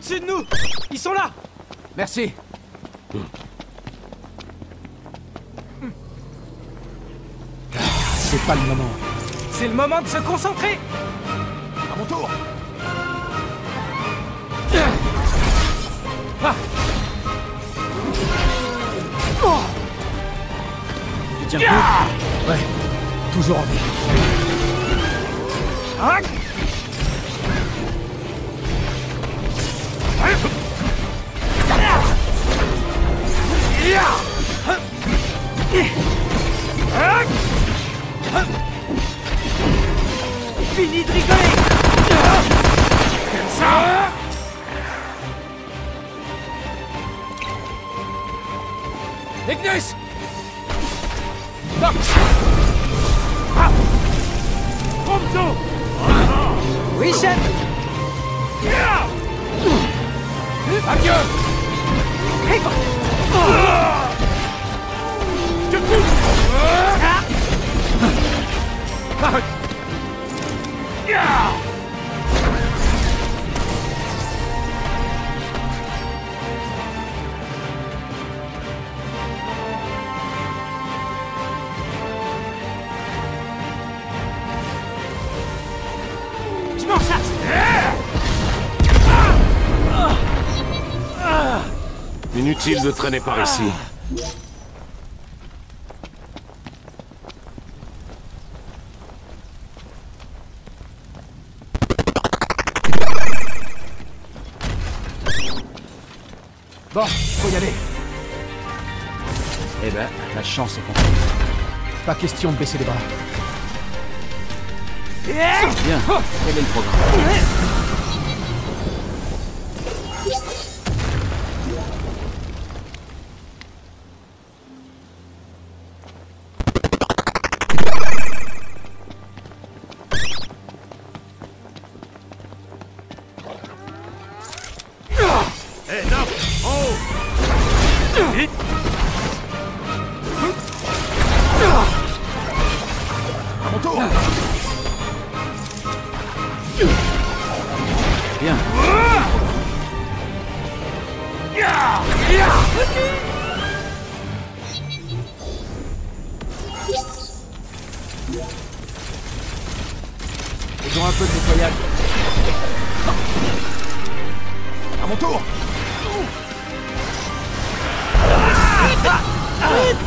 au-dessus de nous Ils sont là Merci. C'est pas le moment. C'est le moment de se concentrer À mon tour Ah. Tu tiens coup Ouais. Toujours en vie. Ah. Fini de rigoler. Comme ça Ignus Prompto Oui, chef. Adieu! Je Inutile de traîner par ici. Bon, faut y aller. Eh ben, la chance est contre nous. Pas question de baisser les bras. Bien, quel est le programme? À mon tour Bien. Un peu de nettoyage. À mon tour